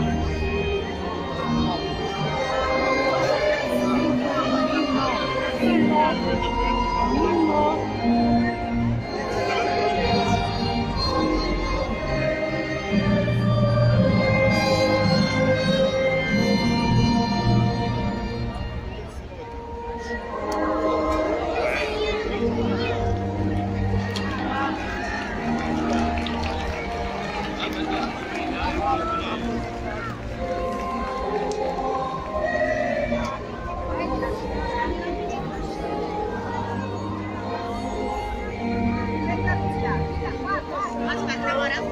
Thank you.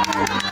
Obrigado.